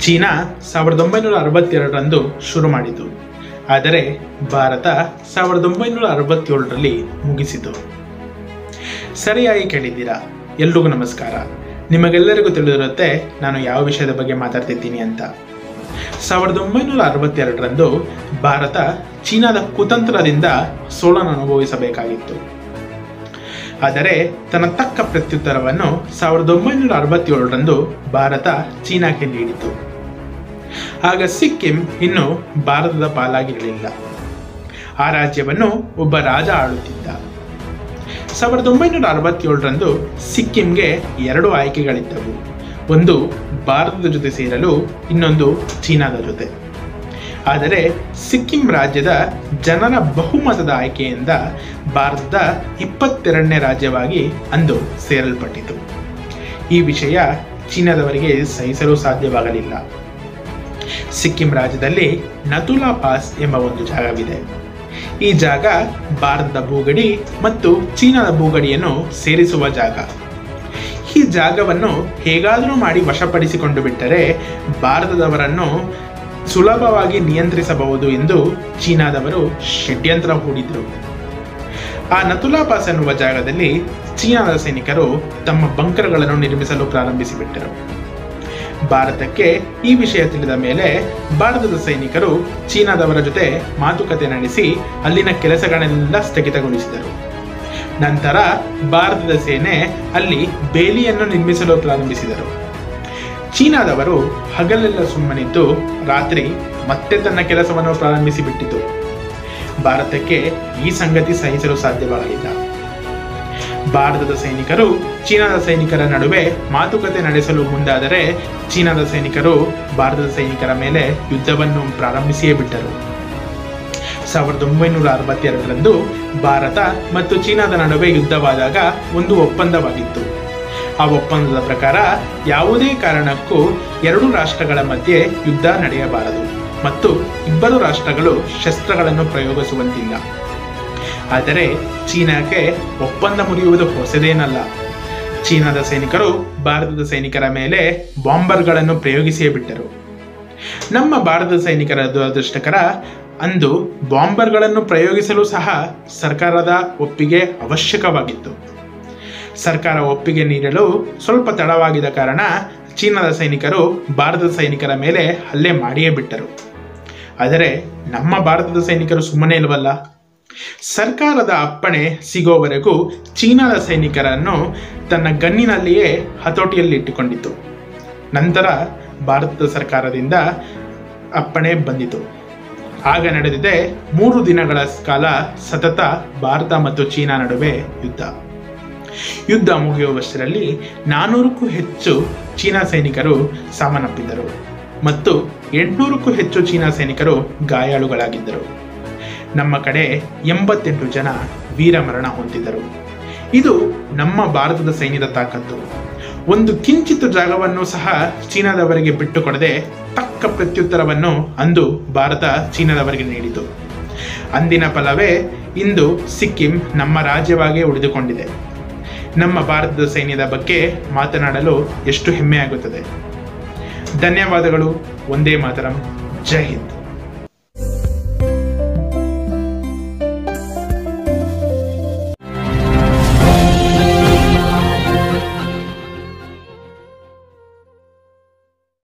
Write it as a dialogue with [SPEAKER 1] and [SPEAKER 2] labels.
[SPEAKER 1] China ಸಾವಿರದ ಒಂಬೈನೂರ ಅರವತ್ತೆರಡರಂದು ಶುರು ಮಾಡಿತು. ಆದರೆ ಭಾರತ ಸಾವಿರದ ಒಂಬೈನೂರ ಅರವತ್ತೇಳರಲ್ಲಿ ಮುಗಿಸಿತು. ಸರಿಯಾಗಿ ಕೇಳಿದ್ದೀರಾ? ಎಲ್ರಿಗೂ ನಮಸ್ಕಾರ. ನಿಮಗೆಲ್ಲರಿಗೂ ತಿಳಿದಿರುತ್ತೆ ನಾನು ಯಾವ ವಿಷಯದ ಬಗ್ಗೆ ಮಾತಾಡ್ತಿದ್ದೀನಿ ಅಂತ. ಸಾವಿರದ ಒಂಬೈನೂರ ಅರವತ್ತೆರಡರಂದು ಭಾರತ ಚೀನಾದ ಕುತಂತ್ರದಿಂದ ಸೋಲನ್ನು ಅನುಭವಿಸಬೇಕಾಗಿತ್ತು. ಆದರೆ ತನ್ನ ತಕ್ಕ ಪ್ರತ್ಯುತ್ತರವನ್ನು ಸಾವಿರದ ಒಂಬೈನೂರ ಅರವತ್ತೇಳರಂದು ಭಾರತ ಚೀನಾಕ್ಕೆ ನೀಡಿತು. ಆಗ ಸಿಕ್ಕಿಂ ಇನ್ನು ಭಾರತದ ಪಾಲಾಗಿರಲಿಲ್ಲ. ಆ ರಾಜ್ಯವನ್ನು ಒಬ್ಬ ರಾಜ ಆಳುತ್ತಿದ್ದ. ಸಾವಿರದ ಒಂಬೈನೂರ ಅರವತ್ತೇಳರಂದು ಸಿಕ್ಕಿಂಗೆ ಎರಡು ಆಯ್ಕೆಗಳಿದ್ದವು. ಒಂದು ಭಾರತದ ಜೊತೆ ಸೇರಲು, ಇನ್ನೊಂದು ಚೀನಾದ ಜೊತೆ. ಆದರೆ ಸಿಕ್ಕಿಂ ರಾಜ್ಯದ ಜನರ ಬಹುಮತದ ಆಯ್ಕೆಯಿಂದ ಭಾರತದ ಇಪ್ಪತ್ತೆರಡನೇ ರಾಜ್ಯವಾಗಿ ಅಂದು ಸೇರಲ್ಪಟ್ಟಿತು. ಈ ವಿಷಯ ಚೀನಾದವರಿಗೆ ಸಹಿಸಲು ಸಾಧ್ಯವಾಗಲಿಲ್ಲ. ಸಿಕ್ಕಿಂ ರಾಜ್ಯದಲ್ಲಿ ನತುಲಾ ಪಾಸ್ ಎಂಬ ಒಂದು ಜಾಗವಿದೆ. ಈ ಜಾಗ ಭಾರತದ ಭೂಗಡಿ ಮತ್ತು ಚೀನಾದ ಭೂಗಡಿಯನ್ನು ಸೇರಿಸುವ ಜಾಗ. ಈ ಜಾಗವನ್ನು ಹೇಗಾದರೂ ಮಾಡಿ ವಶಪಡಿಸಿಕೊಂಡು ಬಿಟ್ಟರೆ ಭಾರತದವರನ್ನು ಸುಲಭವಾಗಿ ನಿಯಂತ್ರಿಸಬಹುದು ಎಂದು ಚೀನಾದವರು ಷಡ್ಯಂತ್ರ ಹೂಡಿದರು. ಆ ನತುಲಾ ಪಾಸ್ ಎನ್ನುವ ಜಾಗದಲ್ಲಿ ಚೀನಾದ ಸೈನಿಕರು ತಮ್ಮ ಬಂಕರ್ಗಳನ್ನು ನಿರ್ಮಿಸಲು ಪ್ರಾರಂಭಿಸಿಬಿಟ್ಟರು. ಭಾರತಕ್ಕೆ ಈ ವಿಷಯ ತಿಳಿದ ಮೇಲೆ ಭಾರತದ ಸೈನಿಕರು ಚೀನಾದವರ ಜೊತೆ ಮಾತುಕತೆ ನಡೆಸಿ ಅಲ್ಲಿನ ಕೆಲಸಗಳನ್ನೆಲ್ಲ ಸ್ಥಗಿತಗೊಳಿಸಿದರು. ನಂತರ ಭಾರತದ ಸೇನೆ ಅಲ್ಲಿ ಬೇಲಿಯನ್ನು ನಿರ್ಮಿಸಲು ಪ್ರಾರಂಭಿಸಿದರು. ಚೀನಾದವರು ಹಗಲೆಲ್ಲ ಸುಮ್ಮನಿದ್ದು ರಾತ್ರಿ ಮತ್ತೆ ತನ್ನ ಕೆಲಸವನ್ನು ಪ್ರಾರಂಭಿಸಿ ಬಿಟ್ಟಿತು ಭಾರತಕ್ಕೆ ಈ ಸಂಗತಿ ಸಹಿಸಲು ಸಾಧ್ಯವಾಗಲಿಲ್ಲ. ಭಾರತದ ಸೈನಿಕರು ಚೀನಾದ ಸೈನಿಕರ ನಡುವೆ ಮಾತುಕತೆ ನಡೆಸಲು ಮುಂದಾದರೆ ಚೀನಾದ ಸೈನಿಕರು ಭಾರತದ ಸೈನಿಕರ ಮೇಲೆ ಯುದ್ಧವನ್ನು ಪ್ರಾರಂಭಿಸಿಯೇ ಬಿಟ್ಟರು. ಸಾವಿರದ ಒಂಬೈನೂರ ಅರವತ್ತೆರಡರಂದು ಭಾರತ ಮತ್ತು ಚೀನಾದ ನಡುವೆ ಯುದ್ಧವಾದಾಗ ಒಂದು ಒಪ್ಪಂದವಾಗಿತ್ತು. ಆ ಒಪ್ಪಂದದ ಪ್ರಕಾರ ಯಾವುದೇ ಕಾರಣಕ್ಕೂ ಎರಡು ರಾಷ್ಟ್ರಗಳ ಮಧ್ಯೆ ಯುದ್ಧ ನಡೆಯಬಾರದು ಮತ್ತು ಇಬ್ಬರು ರಾಷ್ಟ್ರಗಳು ಶಸ್ತ್ರಗಳನ್ನು ಪ್ರಯೋಗಿಸುವಂತಿಲ್ಲ. ಆದರೆ ಚೀನಾಕ್ಕೆ ಒಪ್ಪಂದ ಮುರಿಯುವುದು ಹೊಸದೇನಲ್ಲ. ಚೀನಾದ ಸೈನಿಕರು ಭಾರತದ ಸೈನಿಕರ ಮೇಲೆ ಬಾಂಬರ್ಗಳನ್ನು ಪ್ರಯೋಗಿಸಿಯೇ ಬಿಟ್ಟರು. ನಮ್ಮ ಭಾರತದ ಸೈನಿಕರ ದುರದೃಷ್ಟಕರ, ಅಂದು ಬಾಂಬರ್ಗಳನ್ನು ಪ್ರಯೋಗಿಸಲು ಸಹ ಸರ್ಕಾರದ ಒಪ್ಪಿಗೆ ಅವಶ್ಯಕವಾಗಿತ್ತು. ಸರ್ಕಾರ ಒಪ್ಪಿಗೆ ನೀಡಲು ಸ್ವಲ್ಪ ತಡವಾಗಿದ ಕಾರಣ ಚೀನಾದ ಸೈನಿಕರು ಭಾರತದ ಸೈನಿಕರ ಮೇಲೆ ಹಲ್ಲೆ ಮಾಡಿಯೇ ಬಿಟ್ಟರು. ಆದರೆ ನಮ್ಮ ಭಾರತದ ಸೈನಿಕರು ಸುಮ್ಮನೆ ಇಲ್ವಲ್ಲ? ಸರ್ಕಾರದ ಅಪ್ಪಣೆ ಸಿಗೋವರೆಗೂ ಚೀನಾದ ಸೈನಿಕರನ್ನು ತನ್ನ ಗನ್ನಿನಲ್ಲಿಯೇ ಹತೋಟಿಯಲ್ಲಿ ಇಟ್ಟುಕೊಂಡಿತು ನಂತರ ಭಾರತದ ಸರ್ಕಾರದಿಂದ ಅಪ್ಪಣೆ ಬಂದಿತು. ಆಗ ನಡೆದಿದೆ ಮೂರು ದಿನಗಳ ಕಾಲ ಸತತ ಭಾರತ ಮತ್ತು ಚೀನಾ ನಡುವೆ ಯುದ್ಧ. ಯುದ್ಧ ಮುಗಿಯುವಷ್ಟರಲ್ಲಿ ನಾನೂರಕ್ಕೂ ಹೆಚ್ಚು ಚೀನಾ ಸೈನಿಕರು ಸಾವನ್ನಪ್ಪಿದ್ದರು ಮತ್ತು ಎಂಟುನೂರಕ್ಕೂ ಹೆಚ್ಚು ಚೀನಾ ಸೈನಿಕರು ಗಾಯಾಳುಗಳಾಗಿದ್ದರು. ನಮ್ಮ ಕಡೆ ಎಂಬತ್ತೆಂಟು ಜನ ವೀರಮರಣ ಹೊಂದಿದ್ದರು. ಇದು ನಮ್ಮ ಭಾರತದ ಸೈನ್ಯದ ತಾಕತ್ತು. ಒಂದು ಕಿಂಚಿತ್ತು ಜಾಗವನ್ನು ಸಹ ಚೀನಾದವರಿಗೆ ಬಿಟ್ಟುಕೊಡದೆ ತಕ್ಕ ಪ್ರತ್ಯುತ್ತರವನ್ನು ಅಂದು ಭಾರತ ಚೀನಾದವರಿಗೆ ನೀಡಿತು. ಅಂದಿನ ಫಲವೇ ಇಂದು ಸಿಕ್ಕಿಂ ನಮ್ಮ ರಾಜ್ಯವಾಗೇ ಉಳಿದುಕೊಂಡಿದೆ. ನಮ್ಮ ಭಾರತದ ಸೈನ್ಯದ ಬಗ್ಗೆ ಮಾತನಾಡಲು ಎಷ್ಟು ಹೆಮ್ಮೆಯಾಗುತ್ತದೆ. ಧನ್ಯವಾದಗಳು. ಒಂದೇ ಮಾತರಂ. ಜೈ ಹಿಂದ್.